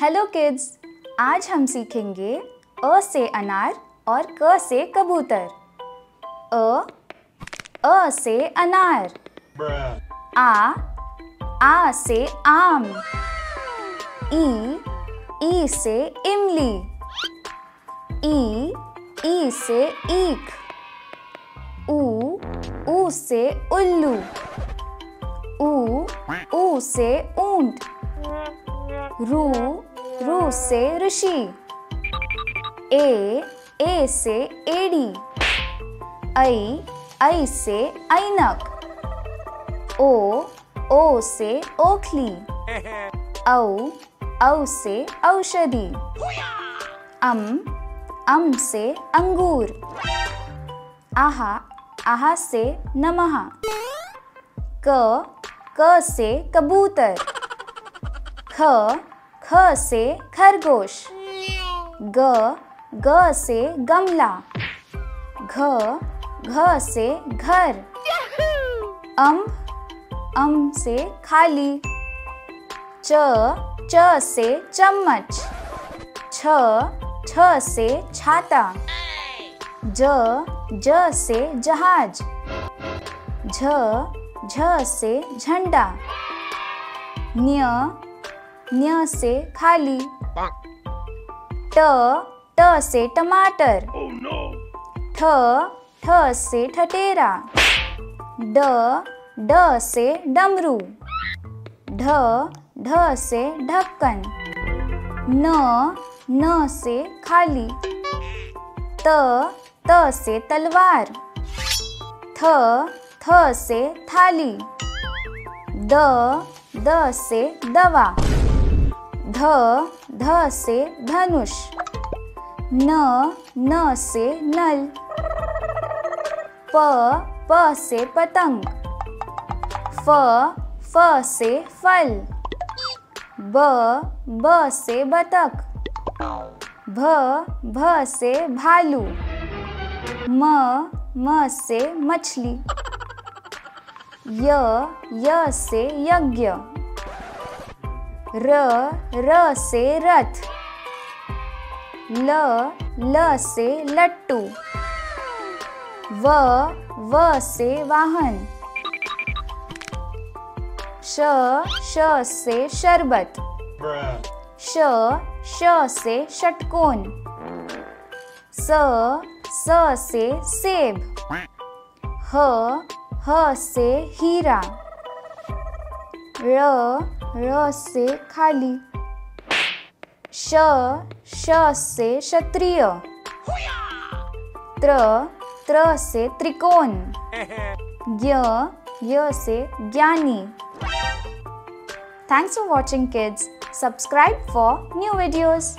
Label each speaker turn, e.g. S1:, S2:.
S1: Hello kids, आज हम सीखेंगे अ से अनार और क से कबूतर। अ अ से अनार। आ आ से आम। ई ई से इमली। ई ई से ईख। ऊ ऊ से उल्लू। ऊ ऊ से ऊँट। रू रू से ऋषि। ए ए से एड़ी। ऐ ऐ से ऐनक। ओ ओ से ओखली। औ औ से औषधि। अम अम से अंगूर। आहा आहा से नमः। क क से कबूतर। ख ख से खरगोश, ग ग से गमला, घ घ से घर अम्ब अम से खाली, च च से चम्मच, छ छ से छाता, ज ज से जहाज़, झ झ से झंडा न्य न्य से खाली। ट ट से टमाटर। ठ ठ से ठटेरा ड ड से डमरू। ढ ढ से ढक्कन। न न से खाली। त त से तलवार। थ थ से थाली। द द से दवा। ध ध से धनुष, न न से नल, प प से पतंग, फ फ से फल, ब ब से बतख, भ भ से भालू, म म से मछली, य य से यज्ञ। र र से रथ। ल ल से लट्टू। व व से वाहन। श श से शरबत। श श से षटकोण स स से सेब। ह ह से हीरा। र से खाली. श श से क्षत्रिय. त्र त्र से त्रिकोण. ज्ञ य से ज्ञानी. Thanks for watching kids subscribe for new videos